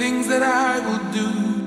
things that I will do.